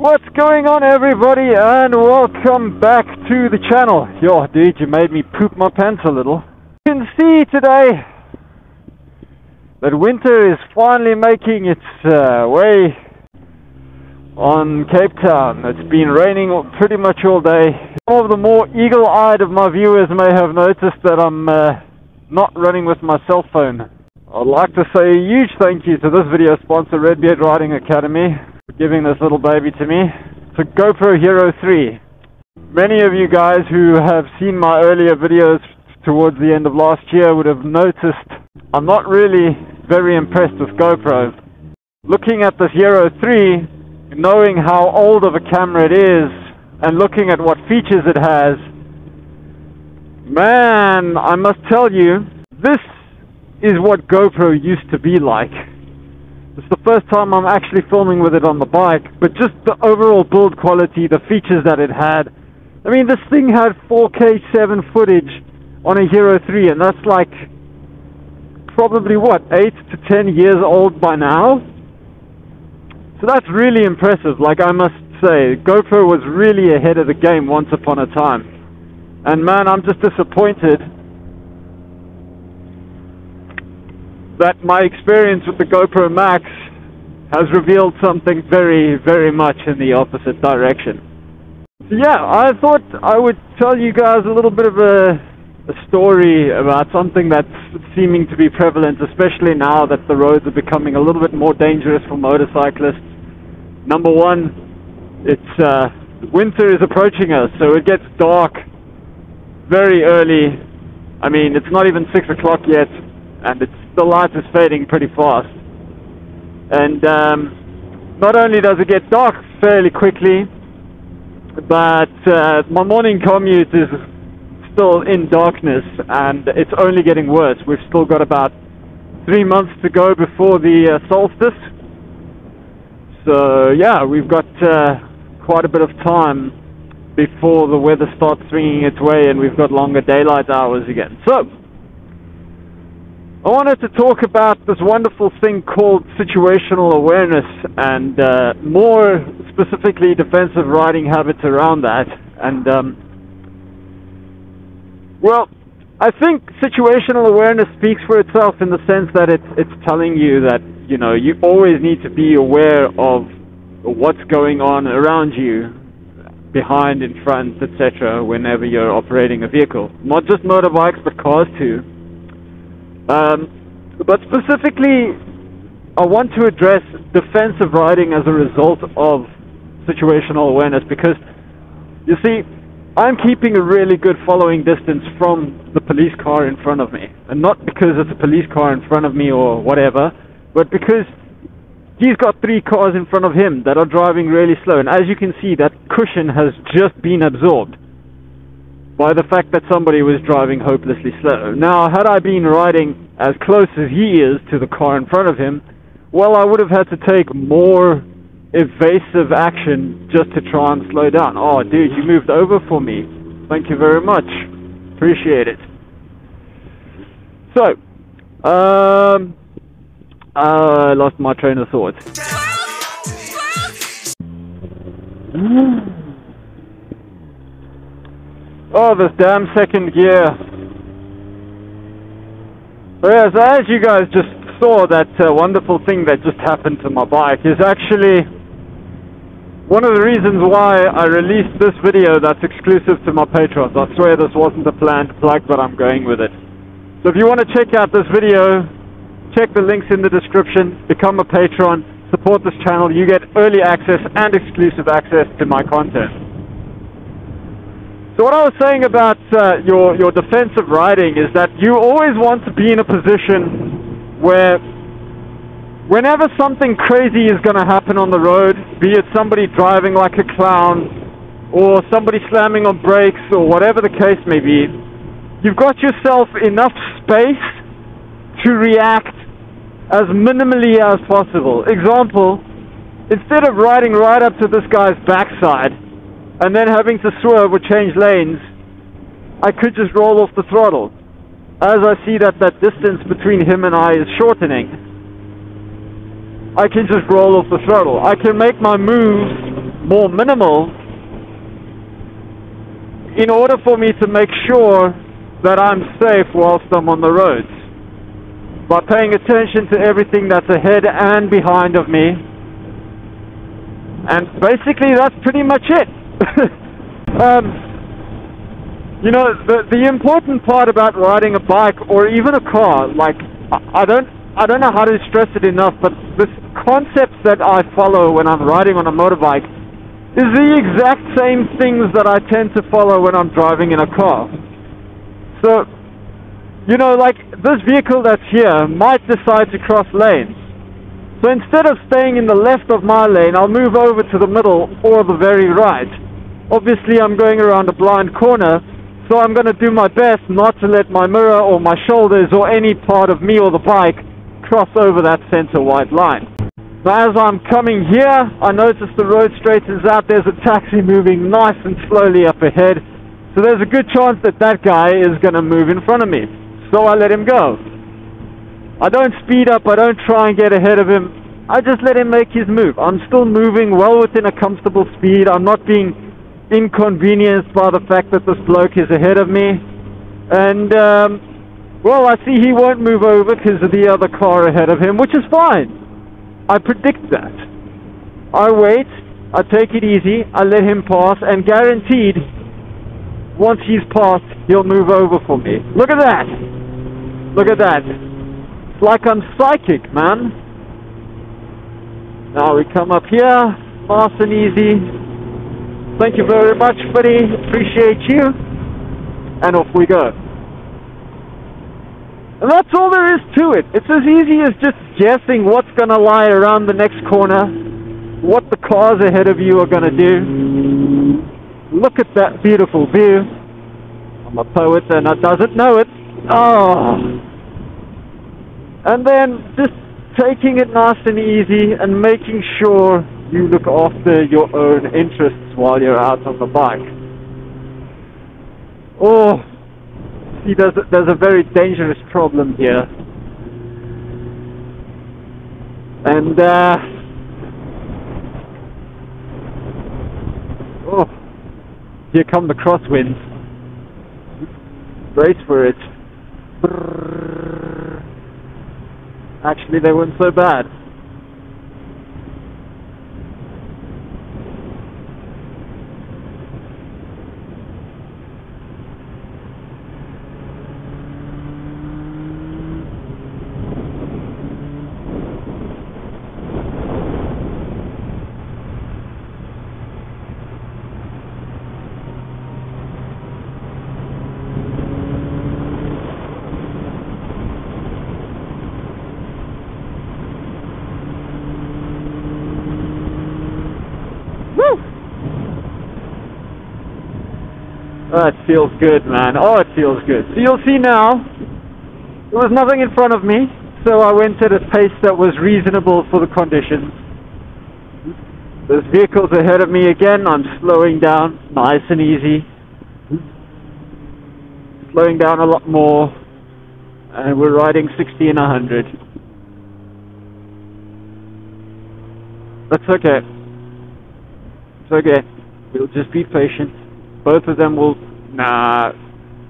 What's going on everybody and welcome back to the channel. Yo dude, you made me poop my pants a little. You can see today that winter is finally making its uh, way on Cape Town. It's been raining pretty much all day. Some of the more eagle-eyed of my viewers may have noticed that I'm uh, not running with my cell phone. I'd like to say a huge thank you to this video sponsor, Redbeard Riding Academy, for giving this little baby to me. It's a GoPro Hero 3. Many of you guys who have seen my earlier videos towards the end of last year would have noticed I'm not really very impressed with GoPro. Looking at this Hero 3, knowing how old of a camera it is and looking at what features it has, man, I must tell you, this is what GoPro used to be like. It's the first time I'm actually filming with it on the bike, but just the overall build quality, the features that it had. I mean, this thing had 4K 7 footage on a Hero 3, and that's like probably what, 8 to 10 years old by now? So that's really impressive. Like I must say, GoPro was really ahead of the game once upon a time. And man, I'm just disappointed that my experience with the GoPro Max has revealed something very, very much in the opposite direction. Yeah, I thought I would tell you guys a little bit of a, a story about something that's seeming to be prevalent, especially now that the roads are becoming a little bit more dangerous for motorcyclists Number one, it's uh, winter is approaching us, so it gets dark very early. I mean, it's not even six o'clock yet, and it's, the light is fading pretty fast. And um, not only does it get dark fairly quickly, but uh, my morning commute is still in darkness, and it's only getting worse. We've still got about three months to go before the uh, solstice so yeah, we've got uh, quite a bit of time before the weather starts swinging its way and we've got longer daylight hours again. So, I wanted to talk about this wonderful thing called situational awareness and uh, more specifically defensive riding habits around that. And, um, well, I think situational awareness speaks for itself in the sense that it's, it's telling you that you know, you always need to be aware of what's going on around you, behind, in front, etc., whenever you're operating a vehicle. Not just motorbikes, but cars too. Um, but specifically, I want to address defensive riding as a result of situational awareness because, you see, I'm keeping a really good following distance from the police car in front of me. And not because it's a police car in front of me or whatever, but because he's got three cars in front of him that are driving really slow, and as you can see, that cushion has just been absorbed by the fact that somebody was driving hopelessly slow. Now, had I been riding as close as he is to the car in front of him, well, I would have had to take more evasive action just to try and slow down. Oh, dude, you moved over for me. Thank you very much. Appreciate it. So, um, I lost my train of thought. oh, this damn second gear. So as you guys just saw, that uh, wonderful thing that just happened to my bike is actually one of the reasons why I released this video that's exclusive to my patrons. I swear this wasn't a planned plug, but I'm going with it. So if you want to check out this video, Check the links in the description, become a patron, support this channel, you get early access and exclusive access to my content. So what I was saying about uh, your, your defensive riding is that you always want to be in a position where whenever something crazy is going to happen on the road, be it somebody driving like a clown, or somebody slamming on brakes, or whatever the case may be, you've got yourself enough space to react as minimally as possible. Example, instead of riding right up to this guy's backside and then having to swerve or change lanes, I could just roll off the throttle. As I see that that distance between him and I is shortening, I can just roll off the throttle. I can make my moves more minimal in order for me to make sure that I'm safe whilst I'm on the roads by paying attention to everything that's ahead and behind of me. And basically, that's pretty much it. um, you know, the the important part about riding a bike or even a car, like I, I don't I don't know how to stress it enough, but this concepts that I follow when I'm riding on a motorbike is the exact same things that I tend to follow when I'm driving in a car. So, you know, like this vehicle that's here might decide to cross lanes. So instead of staying in the left of my lane, I'll move over to the middle or the very right. Obviously, I'm going around a blind corner, so I'm going to do my best not to let my mirror or my shoulders or any part of me or the bike cross over that center white line. Now as I'm coming here, I notice the road straightens out. There's a taxi moving nice and slowly up ahead. So there's a good chance that that guy is going to move in front of me. So I let him go. I don't speed up. I don't try and get ahead of him. I just let him make his move. I'm still moving well within a comfortable speed. I'm not being inconvenienced by the fact that this bloke is ahead of me. And, um, well, I see he won't move over because of the other car ahead of him, which is fine. I predict that. I wait, I take it easy, I let him pass, and guaranteed, once he's passed, he'll move over for me. Look at that! Look at that. It's like I'm psychic, man. Now we come up here, fast and easy. Thank you very much, buddy. Appreciate you. And off we go. And that's all there is to it. It's as easy as just guessing what's going to lie around the next corner, what the cars ahead of you are going to do. Look at that beautiful view. I'm a poet and I doesn't know it. Oh. And then just taking it nice and easy and making sure you look after your own interests while you're out on the bike. Oh, see, there's a, there's a very dangerous problem here. And, uh, oh, here come the crosswinds. Brace for it. Actually, they weren't so bad. Oh, it feels good, man. Oh, it feels good. So you'll see now, there was nothing in front of me, so I went at a pace that was reasonable for the conditions. There's vehicles ahead of me again. I'm slowing down, nice and easy. Slowing down a lot more, and we're riding 60 and 100. That's okay. It's okay. We'll just be patient both of them will nah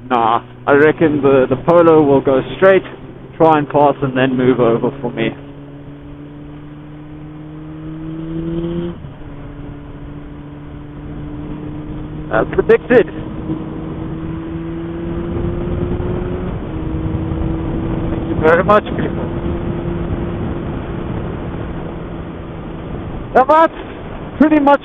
nah. I reckon the the polo will go straight try and pass and then move over for me. As predicted. Thank you very much people. Now that's pretty much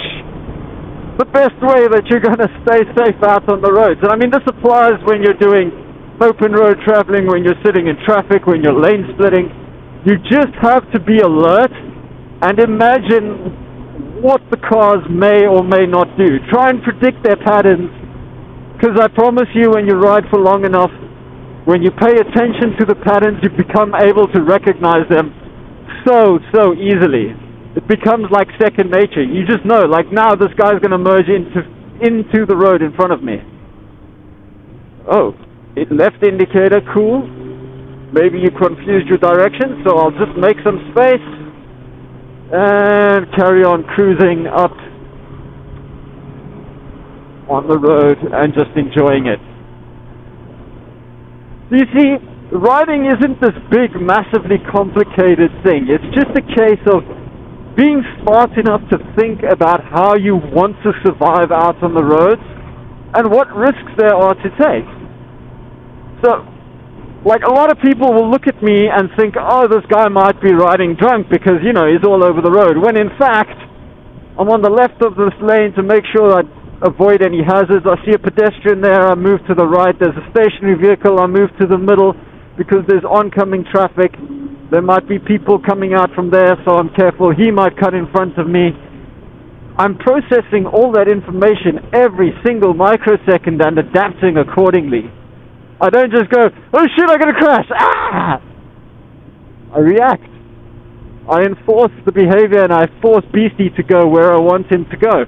the best way that you're going to stay safe out on the roads. And I mean, this applies when you're doing open road traveling, when you're sitting in traffic, when you're lane splitting. You just have to be alert and imagine what the cars may or may not do. Try and predict their patterns because I promise you when you ride for long enough, when you pay attention to the patterns, you become able to recognize them so, so easily it becomes like second nature. You just know, like now this guy's going to merge into into the road in front of me. Oh, it left indicator, cool. Maybe you confused your direction, so I'll just make some space and carry on cruising up on the road and just enjoying it. You see, riding isn't this big, massively complicated thing. It's just a case of being smart enough to think about how you want to survive out on the roads and what risks there are to take. So, like a lot of people will look at me and think, oh, this guy might be riding drunk because, you know, he's all over the road. When in fact, I'm on the left of this lane to make sure I avoid any hazards. I see a pedestrian there, I move to the right. There's a stationary vehicle, I move to the middle because there's oncoming traffic. There might be people coming out from there, so I'm careful. He might cut in front of me. I'm processing all that information every single microsecond and adapting accordingly. I don't just go, oh shit, I'm gonna crash! Ah! I react. I enforce the behavior and I force Beastie to go where I want him to go.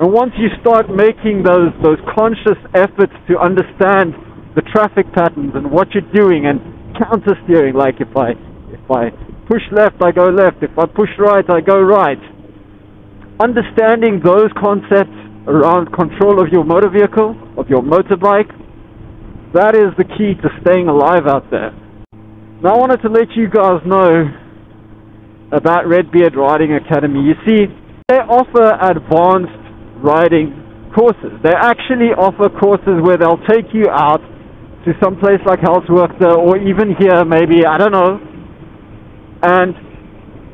And once you start making those, those conscious efforts to understand the traffic patterns and what you're doing and counter steering like if I if I push left I go left. If I push right I go right. Understanding those concepts around control of your motor vehicle of your motorbike that is the key to staying alive out there. Now I wanted to let you guys know about Redbeard Riding Academy. You see they offer advanced riding courses. They actually offer courses where they'll take you out to some place like Helsworth uh, or even here maybe, I don't know. And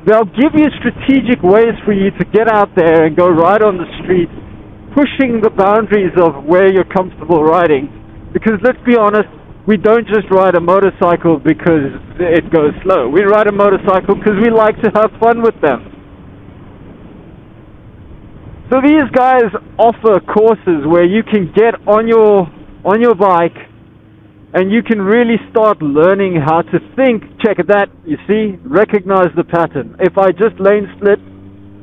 they'll give you strategic ways for you to get out there and go ride on the street, pushing the boundaries of where you're comfortable riding. Because let's be honest, we don't just ride a motorcycle because it goes slow. We ride a motorcycle because we like to have fun with them. So these guys offer courses where you can get on your on your bike and you can really start learning how to think. Check that, you see, recognize the pattern. If I just lane split,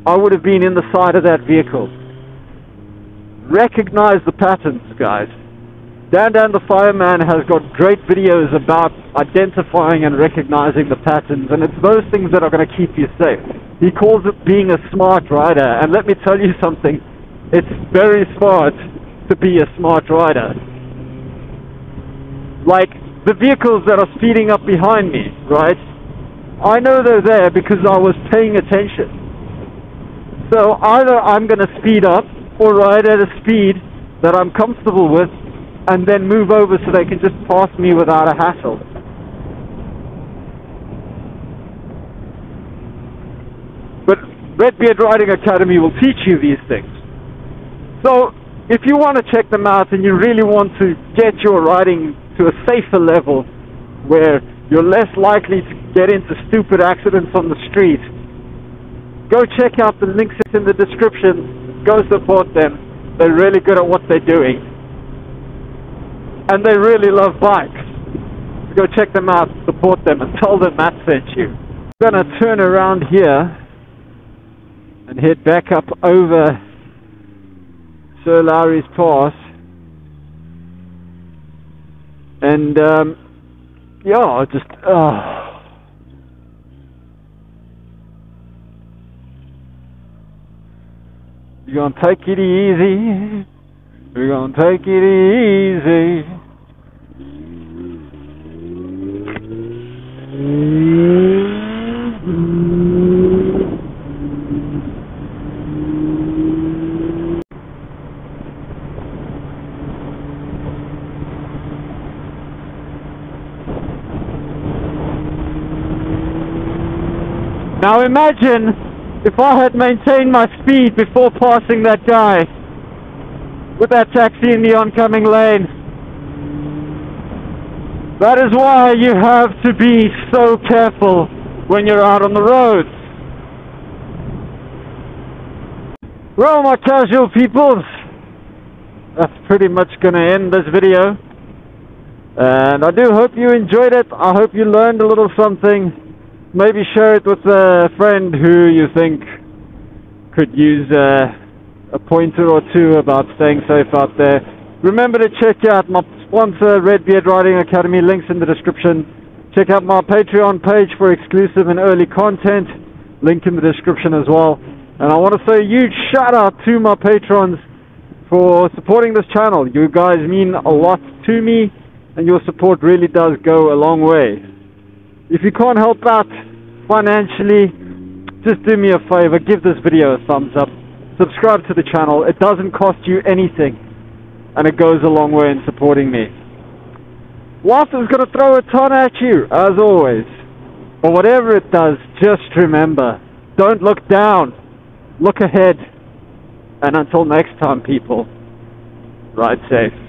I would have been in the side of that vehicle. Recognize the patterns, guys. Dan Dan the Fireman has got great videos about identifying and recognizing the patterns, and it's those things that are going to keep you safe. He calls it being a smart rider, and let me tell you something, it's very smart to be a smart rider like the vehicles that are speeding up behind me, right? I know they're there because I was paying attention. So either I'm going to speed up or ride at a speed that I'm comfortable with and then move over so they can just pass me without a hassle. But Redbeard Riding Academy will teach you these things. So if you want to check them out and you really want to get your riding to a safer level where you're less likely to get into stupid accidents on the street, go check out the links in the description. Go support them. They're really good at what they're doing. And they really love bikes. Go check them out, support them, and tell them Matt sent you. I'm going to turn around here and head back up over Sir Lowry's Pass and um, yeah, I just oh. You're gonna take it easy. We're gonna take it easy. Now imagine if I had maintained my speed before passing that guy with that taxi in the oncoming lane. That is why you have to be so careful when you're out on the roads. Well, my casual peoples, that's pretty much going to end this video. And I do hope you enjoyed it. I hope you learned a little something maybe share it with a friend who you think could use a pointer or two about staying safe out there. Remember to check out my sponsor, Redbeard Riding Academy, links in the description. Check out my Patreon page for exclusive and early content, link in the description as well. And I want to say a huge shout out to my patrons for supporting this channel. You guys mean a lot to me, and your support really does go a long way. If you can't help out financially, just do me a favor, give this video a thumbs up, subscribe to the channel. It doesn't cost you anything, and it goes a long way in supporting me. Life is going to throw a ton at you, as always. But whatever it does, just remember, don't look down, look ahead. And until next time, people, ride safe.